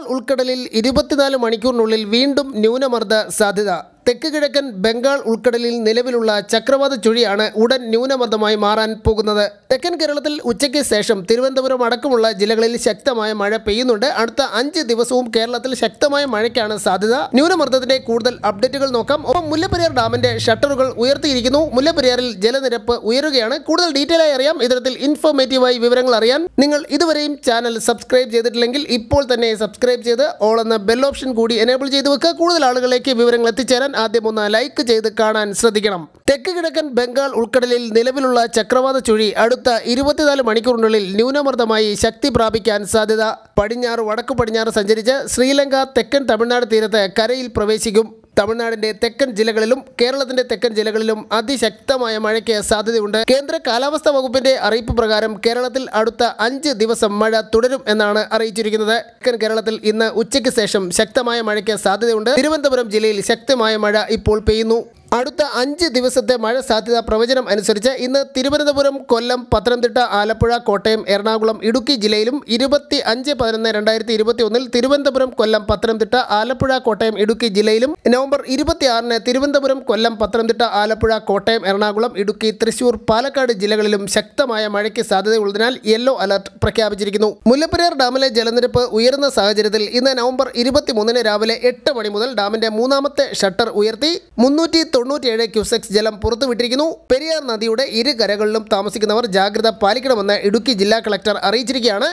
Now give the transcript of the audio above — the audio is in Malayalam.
ബംഗാൾ ഉൾക്കടലിൽ ഇരുപത്തിനാല് മണിക്കൂറിനുള്ളിൽ വീണ്ടും ന്യൂനമർദ്ദ സാധ്യത. തെക്ക് കിഴക്കൻ ബംഗാൾ ഉൾക്കടലിൽ നിലവിലുള്ള ചക്രവാത ചുഴിയാണ് ഉടൻ ന്യൂനമർദ്ദമായി മാറാൻ പോകുന്നത്. തെക്കൻ കേരളത്തിൽ ഉച്ചയ്ക്ക് ശേഷം തിരുവനന്തപുരം അടക്കമുള്ള ജില്ലകളിൽ ശക്തമായ മഴ പെയ്യുന്നുണ്ട്. അടുത്ത അഞ്ച് ദിവസവും കേരളത്തിൽ ശക്തമായ മഴയ്ക്കാണ് സാധ്യത. ന്യൂനമർദ്ദത്തിന്റെ കൂടുതൽ അപ്ഡേറ്റുകൾ നോക്കാം. ഒപ്പം മുല്ലപ്പെരിയാർ ഡാമിന്റെ ഷട്ടറുകൾ ഉയർത്തിയിരിക്കുന്നു. മുല്ലപ്പെരിയാറിൽ ജലനിരപ്പ് ഉയരുകയാണ്. കൂടുതൽ ഡീറ്റെയിൽ ആയി അറിയാം. ഇത്തരത്തിൽ ഇൻഫോർമേറ്റീവായി വിവരങ്ങൾ അറിയാൻ നിങ്ങൾ ഇതുവരെയും ചാനൽ സബ്സ്ക്രൈബ് ചെയ്തിട്ടില്ലെങ്കിൽ ഇപ്പോൾ തന്നെ സബ്സ്ക്രൈബ് ചെയ്ത് ഓൾ എന്ന ബെൽ ഓപ്ഷൻ കൂടി എനേബിൾ ചെയ്ത് വെക്കുക. കൂടുതൽ ആളുകളിലേക്ക് വിവരങ്ങൾ എത്തിച്ചേരാൻ ആദ്യം ഒന്ന് ലൈക്ക് ചെയ്ത് കാണാൻ ശ്രദ്ധിക്കണം. തെക്ക് കിഴക്കൻ ബംഗാൾ ഉൾക്കടലിൽ നിലവിലുള്ള ചക്രവാത ചുഴി അടുത്ത ഇരുപത്തിനാല് മണിക്കൂറിനുള്ളിൽ ന്യൂനമർദ്ദമായി ശക്തി പ്രാപിക്കാൻ സാധ്യത. പടിഞ്ഞാറ് വടക്കു പടിഞ്ഞാറ് സഞ്ചരിച്ച് ശ്രീലങ്ക തെക്കൻ തമിഴ്നാട് തീരത്ത് കരയിൽ പ്രവേശിക്കും. തമിഴ്നാടിന്റെ തെക്കൻ ജില്ലകളിലും കേരളത്തിന്റെ തെക്കൻ ജില്ലകളിലും അതിശക്തമായ മഴയ്ക്ക് സാധ്യതയുണ്ട്. കേന്ദ്ര കാലാവസ്ഥാ വകുപ്പിന്റെ അറിയിപ്പ് പ്രകാരം കേരളത്തിൽ അടുത്ത അഞ്ച് ദിവസം മഴ തുടരും എന്നാണ് അറിയിച്ചിരിക്കുന്നത്. തെക്കൻ കേരളത്തിൽ ഇന്ന് ഉച്ചയ്ക്ക് ശേഷം ശക്തമായ മഴയ്ക്ക് സാധ്യതയുണ്ട്. തിരുവനന്തപുരം ജില്ലയിൽ ശക്തമായ മഴ ഇപ്പോൾ പെയ്യുന്നു. അടുത്ത അഞ്ച് ദിവസത്തെ മഴ സാധ്യത പ്രവചനം അനുസരിച്ച് ഇന്ന് തിരുവനന്തപുരം കൊല്ലം പത്തനംതിട്ട ആലപ്പുഴ കോട്ടയം എറണാകുളം ഇടുക്കി ജില്ലയിലും ഇരുപത്തി അഞ്ച് പതിനൊന്ന് രണ്ടായിരത്തി ഇരുപത്തി ഒന്നിൽ തിരുവനന്തപുരം കൊല്ലം പത്തനംതിട്ട ആലപ്പുഴ കോട്ടയം ഇടുക്കി ജില്ലയിലും നവംബർ ഇരുപത്തിയാറിന് തിരുവനന്തപുരം കൊല്ലം പത്തനംതിട്ട ആലപ്പുഴ കോട്ടയം എറണാകുളം ഇടുക്കി തൃശൂർ പാലക്കാട് ജില്ലകളിലും ശക്തമായ മഴയ്ക്ക് സാധ്യതയുള്ളതിനാൽ യെല്ലോ അലർട്ട് പ്രഖ്യാപിച്ചിരിക്കുന്നു. മുല്ലപ്പെരിയാർ ഡാമിലെ ജലനിരപ്പ് ഉയർന്ന സാഹചര്യത്തിൽ ഇന്ന് നവംബർ ഇരുപത്തിമൂന്നിന് രാവിലെ എട്ട് മണി മുതൽ ഡാമിന്റെ മൂന്നാമത്തെ ഷട്ടർ ഉയർത്തി മുന്നൂറ്റി തൊണ്ണൂറ്റിയേഴ് ക്യൂസെക്സ് ജലം പുറത്തുവിട്ടിരിക്കുന്നു. പെരിയാർ നദിയുടെ ഇരു കരകളിലും താമസിക്കുന്നവർ ജാഗ്രത പാലിക്കണമെന്ന് ഇടുക്കി ജില്ലാ കളക്ടർ അറിയിച്ചിരിക്കുകയാണ്.